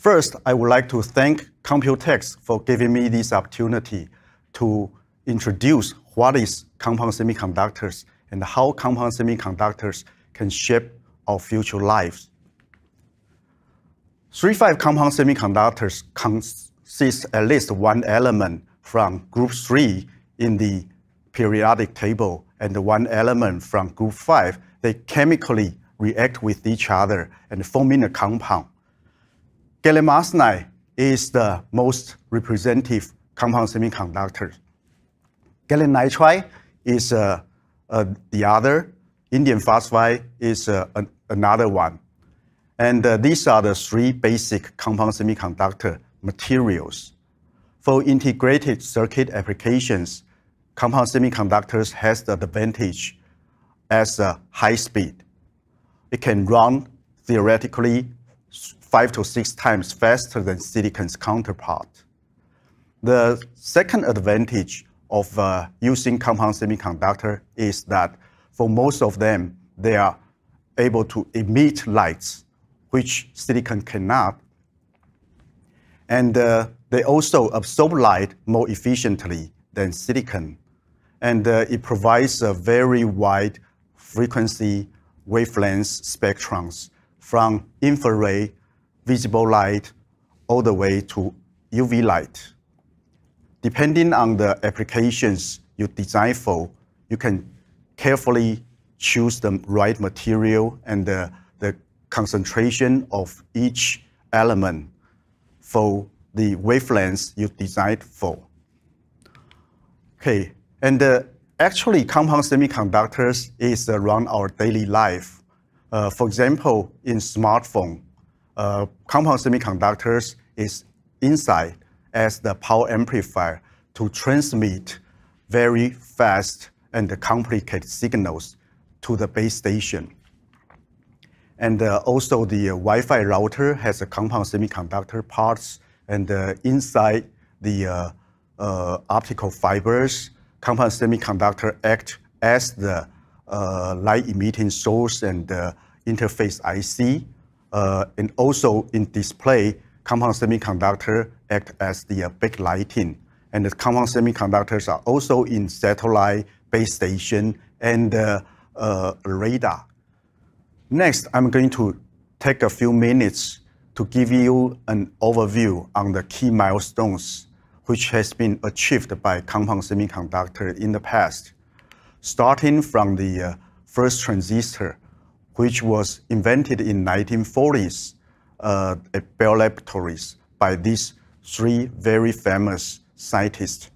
First, I would like to thank Computex for giving me this opportunity to introduce what is compound semiconductors and how compound semiconductors can shape our future lives. 3-5 compound semiconductors consist at least one element from group 3 in the periodic table and one element from group 5. They chemically react with each other and forming a compound. Gallium arsenide is the most representative compound semiconductor. Gallium nitride is uh, uh, the other. Indium phosphide is uh, an, another one. And uh, these are the three basic compound semiconductor materials. For integrated circuit applications, compound semiconductors has the advantage as a high speed. It can run theoretically five to six times faster than silicon's counterpart. The second advantage of uh, using compound semiconductor is that for most of them, they are able to emit lights, which silicon cannot. And uh, they also absorb light more efficiently than silicon. And uh, it provides a very wide frequency wavelength spectrums from infrared visible light all the way to UV light. Depending on the applications you design for, you can carefully choose the right material and the, the concentration of each element for the wavelengths you designed for. Okay, and uh, actually compound semiconductors is around our daily life. Uh, for example, in smartphone, uh, compound semiconductors is inside as the power amplifier to transmit very fast and complicated signals to the base station. And uh, also the uh, Wi-Fi router has a compound semiconductor parts and uh, inside the uh, uh, optical fibers, compound semiconductor act as the light emitting source and interface IC uh, and also in display, compound semiconductor act as the uh, backlighting. And the compound semiconductors are also in satellite, base station, and uh, uh, radar. Next, I'm going to take a few minutes to give you an overview on the key milestones which has been achieved by compound semiconductor in the past. Starting from the uh, first transistor, which was invented in 1940s uh, at Bell Laboratories by these three very famous scientists.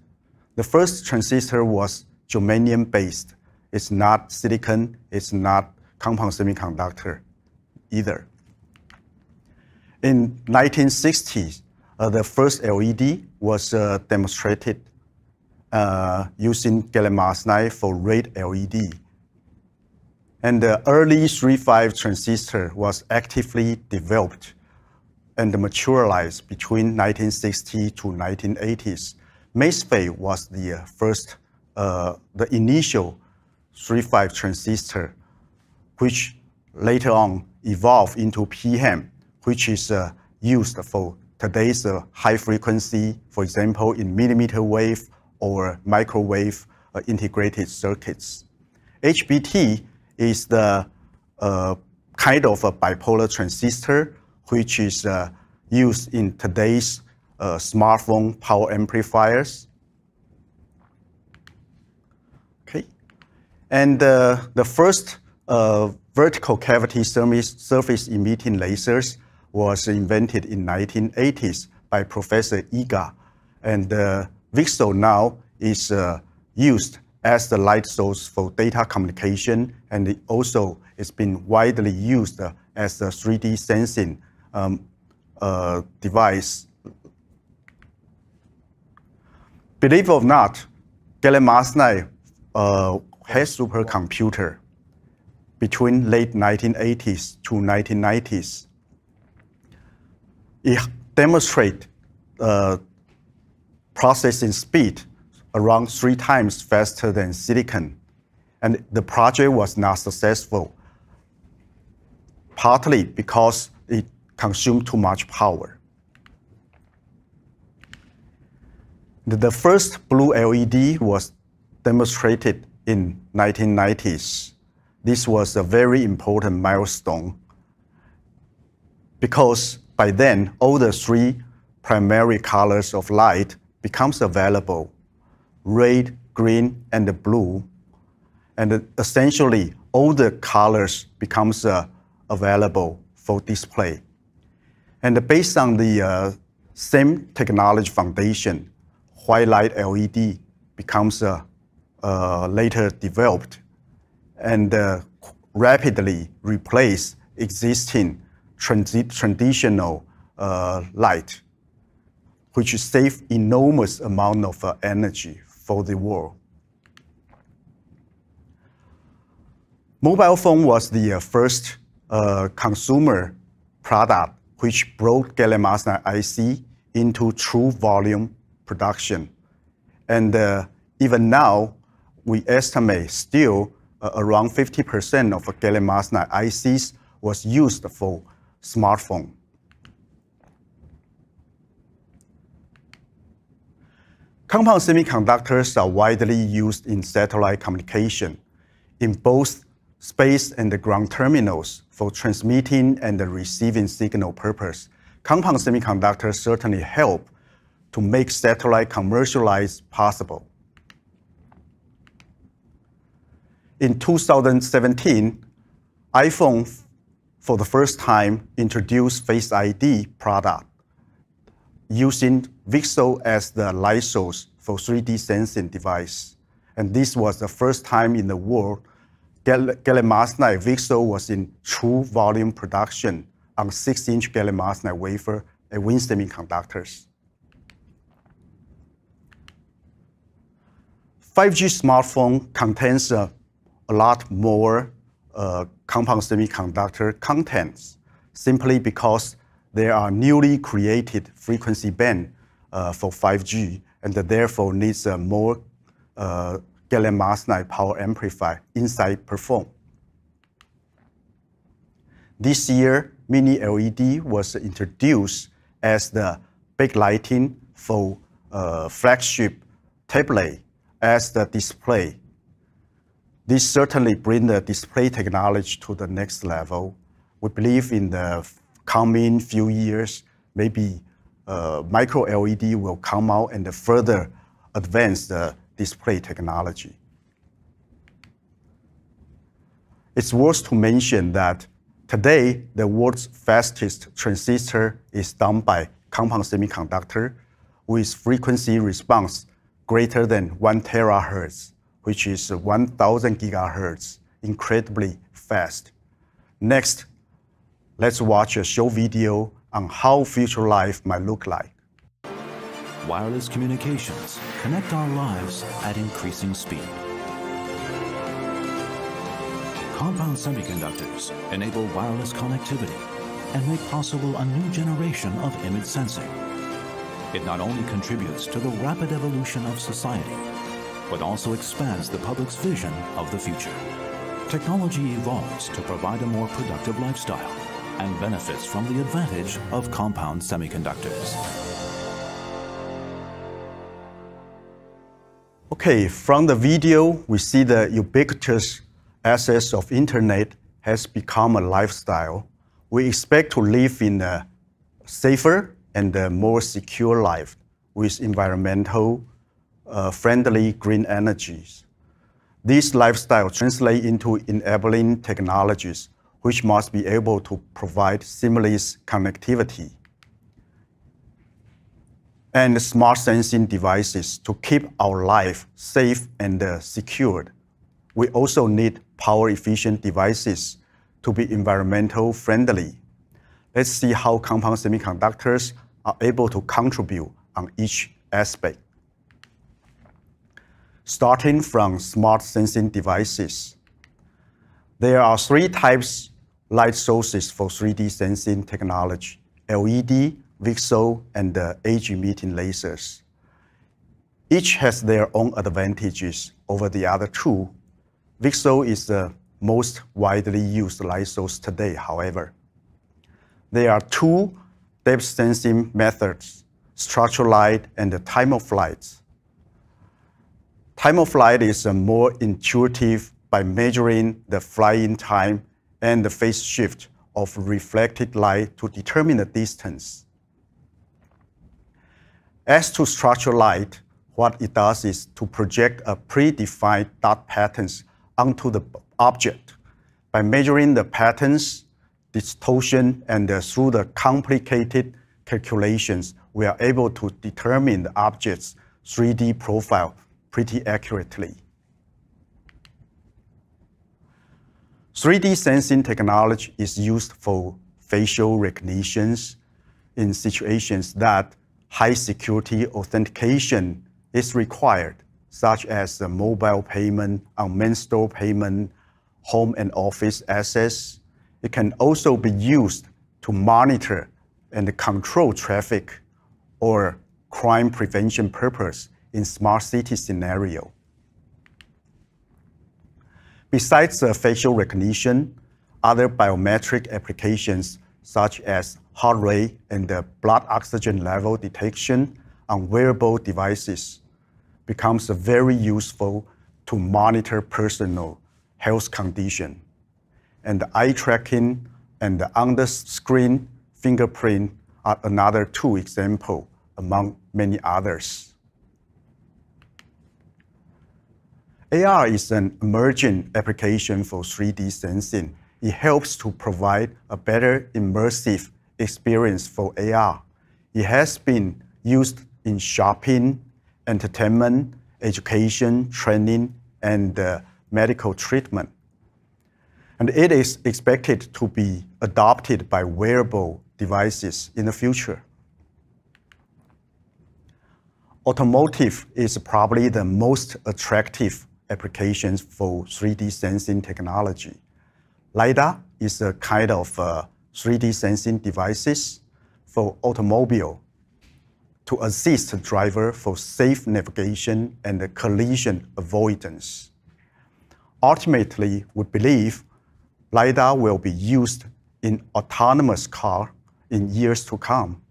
The first transistor was germanium based. It's not silicon, it's not compound semiconductor either. In 1960s, uh, the first LED was uh, demonstrated uh, using gallium arsenide for red LED. And the early 3.5 transistor was actively developed and materialized between 1960 to 1980s. MESFET was the first, uh, the initial 3.5 transistor, which later on evolved into PHEMT, which is uh, used for today's uh, high frequency, for example, in millimeter wave or microwave uh, integrated circuits. HBT is the uh, kind of a bipolar transistor, which is uh, used in today's uh, smartphone power amplifiers. Okay, and uh, the first uh, vertical cavity surface emitting lasers was invented in 1980s by Professor Iga, and uh, VCSEL now is used as the light source for data communication, and it also it's been widely used as a 3D sensing um, uh, device. Believe it or not, gallium arsenide uh, has supercomputer between late 1980s to 1990s. It demonstrates uh, processing speed around three times faster than silicon, and the project was not successful, partly because it consumed too much power. The first blue LED was demonstrated in 1990s. This was a very important milestone because by then all the three primary colors of light becomes available red, green, and blue. And essentially all the colors becomes uh, available for display. And based on the uh, same technology foundation, white light LED becomes uh, uh, later developed and uh, rapidly replace existing traditional uh, light, which save enormous amount of energy for the world. Mobile phone was the uh, first uh, consumer product which brought gallium arsenide IC into true volume production. And uh, even now, we estimate still uh, around 50% of gallium arsenide ICs was used for smartphone. Compound semiconductors are widely used in satellite communication in both space and the ground terminals for transmitting and receiving signal purpose. Compound semiconductors certainly help to make satellite commercialize possible. In 2017, iPhone for the first time introduced Face ID product using VCSEL as the light source for 3D sensing device. And this was the first time in the world gallium arsenide VCSEL was in true volume production on 6-inch gallium arsenide wafer at WIN Semiconductors. 5G smartphone contains a, a lot more uh, compound semiconductor contents simply because there are newly created frequency band uh, for 5G and therefore needs a more uh, gallium arsenide power amplifier inside per phone. This year, Mini LED was introduced as the big backlighting for uh, flagship tablet as the display. This certainly brings the display technology to the next level. We believe in the coming few years, maybe uh, micro LED will come out and further advance the display technology. It's worth to mention that today the world's fastest transistor is done by compound semiconductor with frequency response greater than 1 terahertz, which is 1000 gigahertz, incredibly fast. Next, let's watch a short video on how future life might look like wireless communications connect our lives at increasing speed. Compound semiconductors enable wireless connectivity and make possible a new generation of image sensing. It not only contributes to the rapid evolution of society, but also expands the public's vision of the future. Technology evolves to provide a more productive lifestyle and benefits from the advantage of compound semiconductors. Okay, from the video, we see the ubiquitous access of internet has become a lifestyle. We expect to live in a safer and a more secure life with environmental uh, friendly green energies. This lifestyle translates into enabling technologies which must be able to provide seamless connectivity and smart sensing devices to keep our life safe and uh, secured. We also need power efficient devices to be environmental friendly. Let's see how compound semiconductors are able to contribute on each aspect. Starting from smart sensing devices. There are three types light sources for 3D sensing technology, LED, VCSEL, and the edge-emitting lasers. Each has their own advantages over the other two. VCSEL is the most widely used light source today, however. There are two depth sensing methods structural light, and time of flight. Time of flight is more intuitive by measuring the flying time and the phase shift of reflected light to determine the distance. As to structural light, what it does is to project a predefined dot patterns onto the object. By measuring the patterns, distortion, and through the complicated calculations, we are able to determine the object's 3D profile pretty accurately. 3D sensing technology is used for facial recognitions in situations that high security authentication is required, such as mobile payment, unmanned store payment, home and office access. It can also be used to monitor and control traffic or crime prevention purpose in smart city scenario. Besides the facial recognition, other biometric applications such as heart rate and the blood oxygen level detection on wearable devices becomes very useful to monitor personal health condition. And the eye tracking and the under-screen fingerprint are another two examples among many others. AR is an emerging application for 3D sensing. It helps to provide a better immersive experience for AR. It has been used in shopping, entertainment, education, training, and uh, medical treatment. And it is expected to be adopted by wearable devices in the future. Automotive is probably the most attractive applications for 3D sensing technology. LiDAR is a kind of uh, 3D sensing devices for automobile to assist driver for safe navigation and collision avoidance. Ultimately, we believe LiDAR will be used in autonomous car in years to come.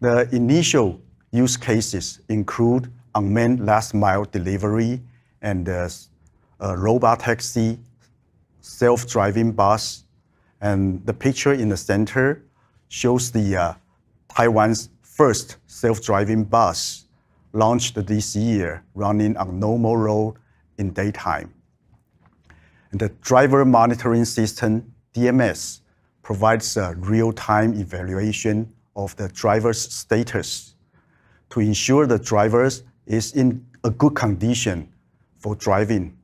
The initial use cases include unmanned last mile delivery and uh, robot taxi, self-driving bus, and the picture in the center shows the uh, Taiwan's first self-driving bus launched this year, running on normal road in daytime. And the driver monitoring system, DMS, provides a real-time evaluation of the driver's status to ensure the driver is in a good condition for driving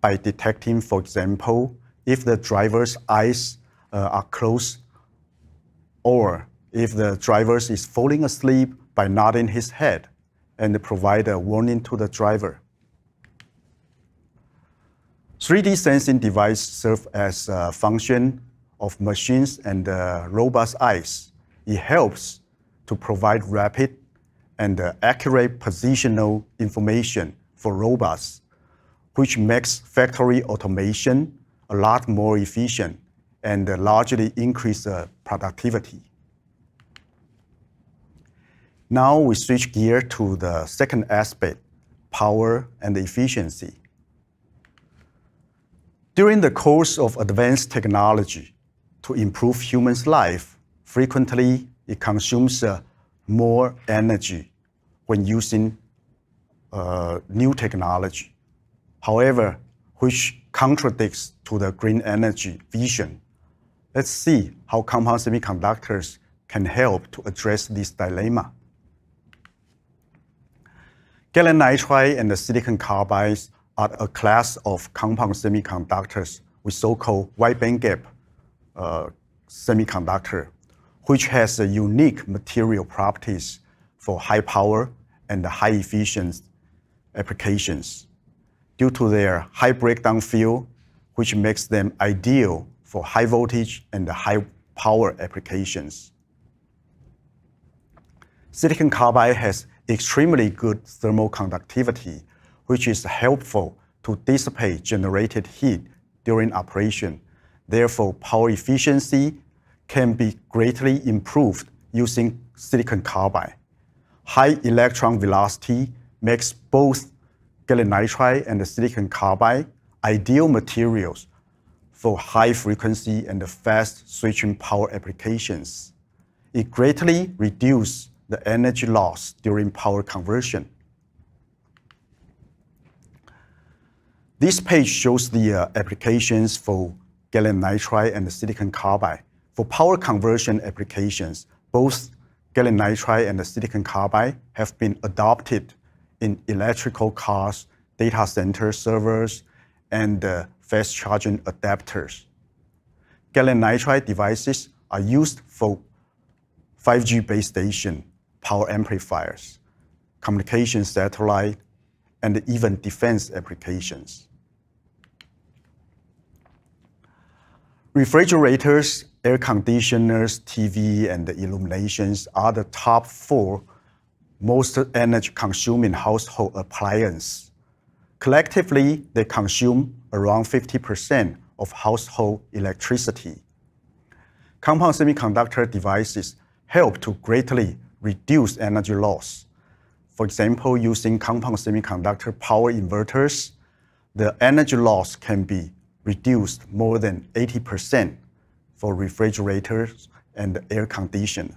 by detecting, for example, if the driver's eyes uh, are closed or if the driver is falling asleep by nodding his head and provide a warning to the driver. 3D sensing device serve as a function of machines and uh, robots' eyes. It helps to provide rapid and uh, accurate positional information for robots which makes factory automation a lot more efficient and largely increase productivity. Now we switch gear to the second aspect, power and efficiency. During the course of advanced technology to improve humans' life, frequently it consumes uh, more energy when using uh, new technology however, which contradicts to the green energy vision. Let's see how compound semiconductors can help to address this dilemma. Gallium nitride and the silicon carbide are a class of compound semiconductors with so-called wide bandgap uh, semiconductor, which has a unique material properties for high power and high efficiency applications due to their high breakdown field, which makes them ideal for high voltage and high power applications. Silicon carbide has extremely good thermal conductivity, which is helpful to dissipate generated heat during operation. Therefore, power efficiency can be greatly improved using silicon carbide. high electron velocity makes both gallium nitride and the silicon carbide ideal materials for high frequency and fast switching power applications. It greatly reduces the energy loss during power conversion. This page shows the uh, applications for gallium nitride and silicon carbide. For power conversion applications, both gallium nitride and silicon carbide have been adopted in electrical cars, data center servers, and uh, fast charging adapters. Gallium nitride devices are used for 5G base station, power amplifiers, communication satellite, and even defense applications. Refrigerators, air conditioners, TV, and illuminations are the top four most energy consuming household appliances. Collectively, they consume around 50% of household electricity. Compound semiconductor devices help to greatly reduce energy loss. For example, using compound semiconductor power inverters, the energy loss can be reduced more than 80% for refrigerators and air conditioners.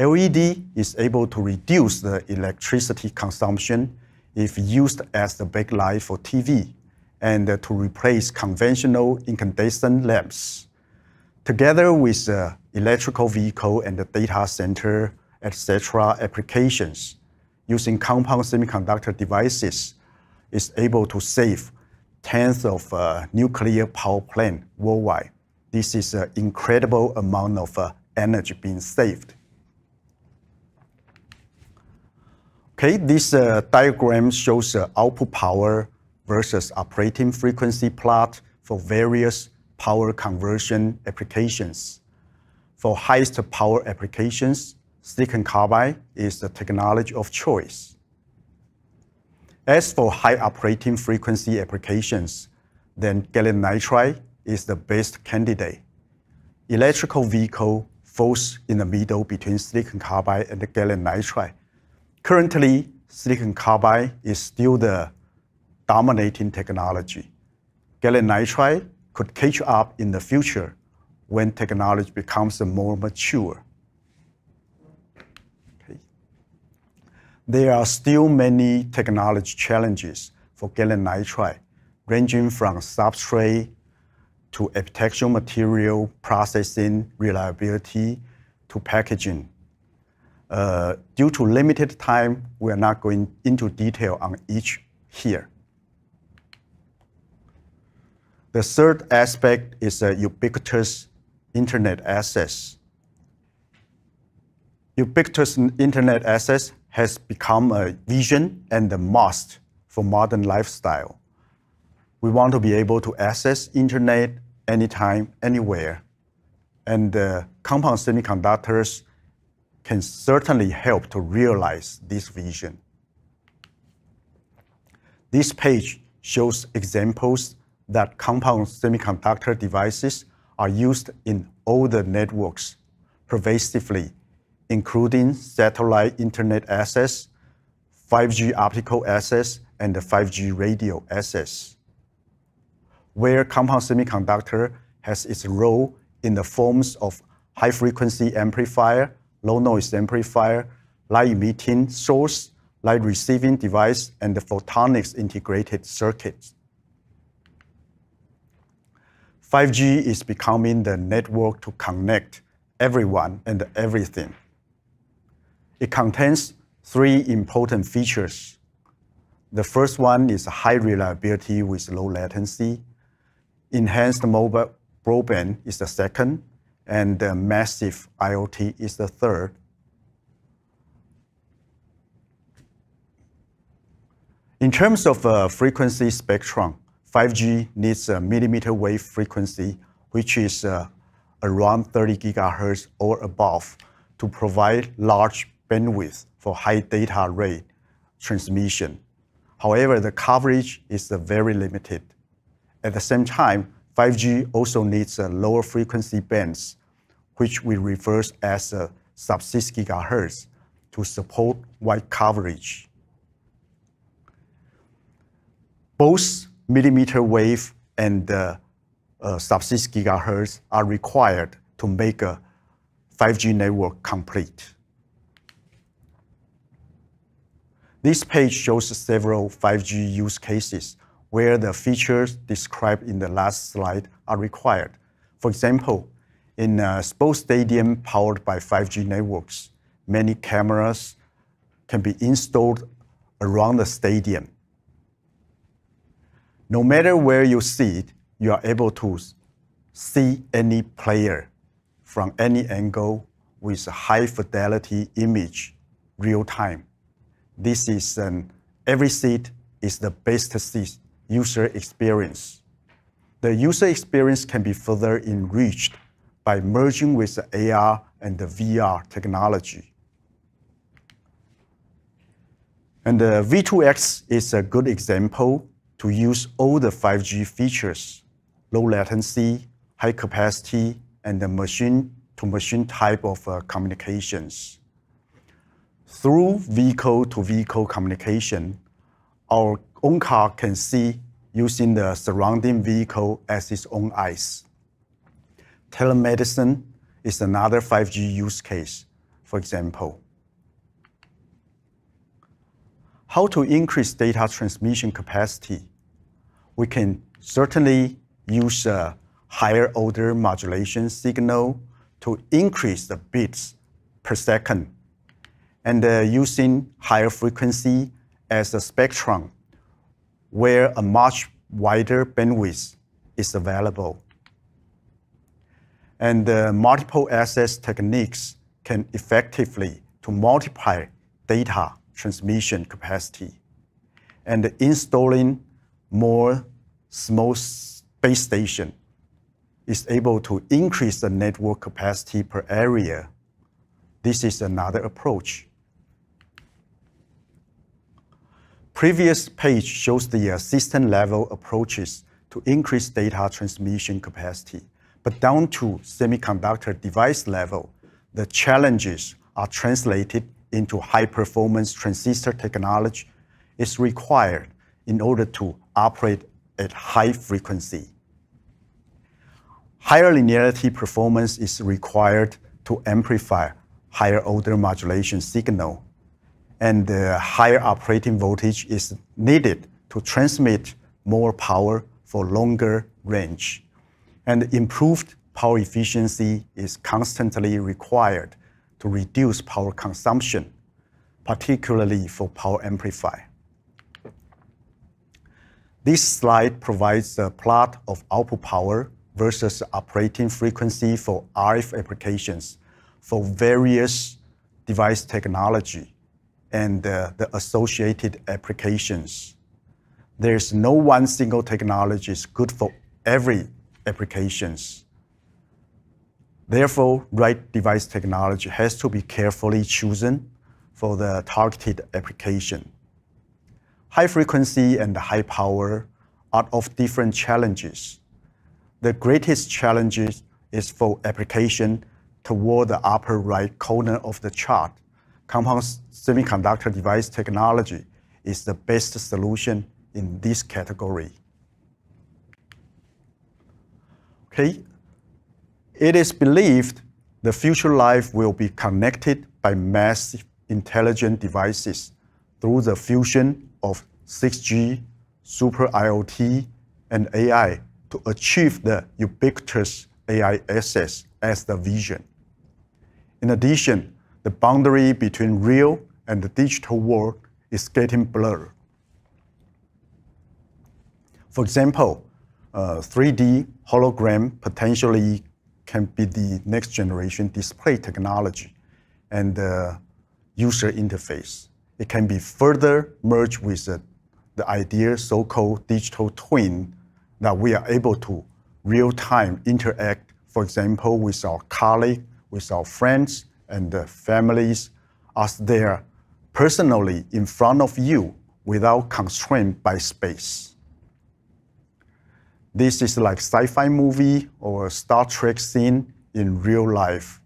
LED is able to reduce the electricity consumption if used as the backlight for TV and to replace conventional incandescent lamps. Together with uh, electrical vehicle and the data center, etc. applications, using compound semiconductor devices is able to save tens of uh, nuclear power plants worldwide. This is an incredible amount of uh, energy being saved. Okay, this uh, diagram shows uh, output power versus operating frequency plot for various power conversion applications. For highest power applications, silicon carbide is the technology of choice. As for high operating frequency applications, then gallium nitride is the best candidate. Electrical vehicle falls in the middle between silicon carbide and gallium nitride. Currently, silicon carbide is still the dominating technology. Gallium nitride could catch up in the future when technology becomes more mature. There are still many technology challenges for gallium nitride, ranging from substrate to epitaxial material processing reliability to packaging. Uh, due to limited time, we are not going into detail on each here. The third aspect is ubiquitous internet access. Ubiquitous internet access has become a vision and a must for modern lifestyle. We want to be able to access internet anytime, anywhere. And uh, compound semiconductors can certainly help to realize this vision. This page shows examples that compound semiconductor devices are used in the networks pervasively including satellite internet access, 5G optical access, and 5G radio access. Where compound semiconductor has its role in the forms of high frequency amplifier, low noise amplifier, light emitting source, light receiving device, and the photonics integrated circuits. 5G is becoming the network to connect everyone and everything. It contains three important features. The first one is high reliability with low latency. Enhanced mobile broadband is the second, and massive IoT is the third. In terms of uh, frequency spectrum, 5G needs a millimeter wave frequency, which is uh, around 30 gigahertz or above, to provide large bandwidth for high data rate transmission. However, the coverage is very limited. At the same time, 5G also needs lower frequency bands, which we refer as sub 6 gigahertz, to to support wide coverage. Both millimeter wave and uh, uh, sub-6 gigahertz are required to make a 5G network complete. This page shows several 5G use cases where the features described in the last slide are required. For example, in a sports stadium powered by 5G networks, many cameras can be installed around the stadium. No matter where you sit, you are able to see any player from any angle with high fidelity image real time. This is an every seat is the best seat user experience. The user experience can be further enriched by merging with the AR and the VR technology. And the V2X is a good example to use all the 5G features, low latency, high capacity, and the machine to machine type of uh, communications. Through vehicle-to-vehicle communication, our own car can see using the surrounding vehicle as its own eyes. Telemedicine is another 5G use case, for example. How to increase data transmission capacity? We can certainly use a higher order modulation signal to increase the bits per second and uh, using higher frequency as a spectrum where a much wider bandwidth is available. And uh, multiple access techniques can effectively to multiply data transmission capacity. And installing more small base station is able to increase the network capacity per area. This is another approach. Previous page shows the uh, system level approaches to increase data transmission capacity. But down to semiconductor device level, the challenges are translated into high performance transistor technology is required in order to operate at high frequency. Higher linearity performance is required to amplify higher order modulation signal and the higher operating voltage is needed to transmit more power for longer range. And improved power efficiency is constantly required to reduce power consumption, particularly for power amplifier. This slide provides a plot of output power versus operating frequency for RF applications for various device technology and uh, the associated applications. There's no one single technology is good for every applications. Therefore, right device technology has to be carefully chosen for the targeted application. High frequency and high power are of different challenges. The greatest challenge is for application toward the upper right corner of the chart compound semiconductor device technology is the best solution in this category. It is believed the future life will be connected by massive intelligent devices through the fusion of 6G, Super IoT, and AI to achieve the ubiquitous AI access as the vision. In addition, the boundary between real and the digital world is getting blurred. For example, uh, 3D hologram potentially can be the next generation display technology and uh, user interface. It can be further merged with uh, the idea so-called digital twin that we are able to real-time interact, for example, with our colleague, with our friends, and the families as they're personally in front of you without constraint by space. This is like sci-fi movie or Star Trek scene in real life.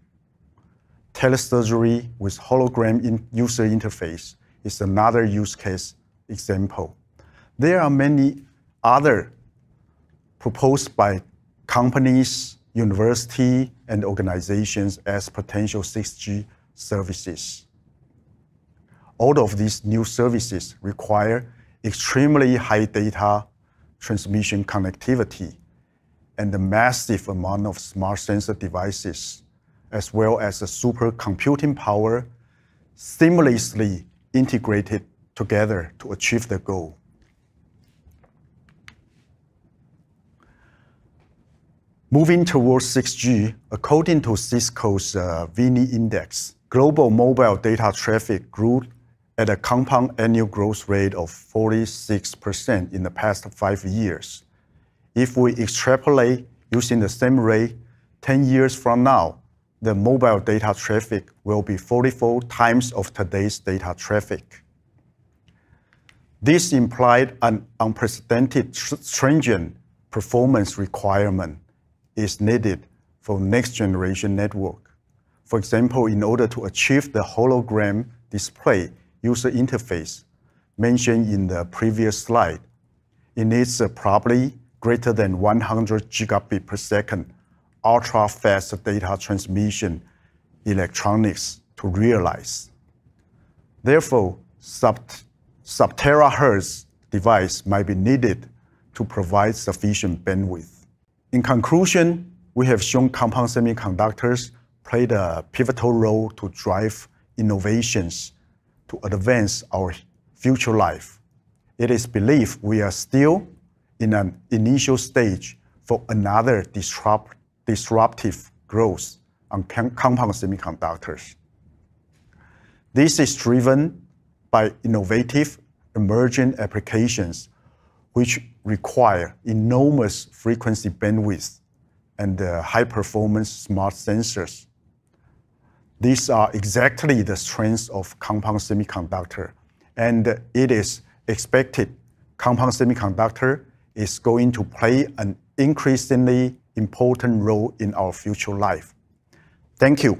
telesurgery with hologram in user interface is another use case example. There are many other proposed by companies, university, and organizations as potential 6G services. All of these new services require extremely high data transmission connectivity and the massive amount of smart sensor devices, as well as a supercomputing power seamlessly integrated together to achieve the goal. Moving towards 6G, according to Cisco's uh, index, global mobile data traffic grew at a compound annual growth rate of 46% in the past five years. If we extrapolate using the same rate 10 years from now, the mobile data traffic will be 44 times of today's data traffic. This implied an unprecedented stringent performance requirement is needed for next generation network. For example, in order to achieve the hologram display user interface mentioned in the previous slide, it needs probably greater than 100 gigabit per second ultra-fast data transmission electronics to realize. Therefore, sub, sub-terahertz device might be needed to provide sufficient bandwidth. In conclusion, we have shown compound semiconductors played a pivotal role to drive innovations to advance our future life. It is believed we are still in an initial stage for another disrupt, disruptive growth on compound semiconductors. This is driven by innovative emerging applications which require enormous frequency bandwidth and uh, high performance smart sensors. These are exactly the strengths of compound semiconductor, and it is expected compound semiconductor is going to play an increasingly important role in our future life. Thank you.